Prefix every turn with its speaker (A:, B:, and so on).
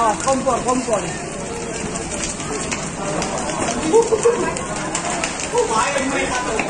A: không kompor, kompor. Oh, my God.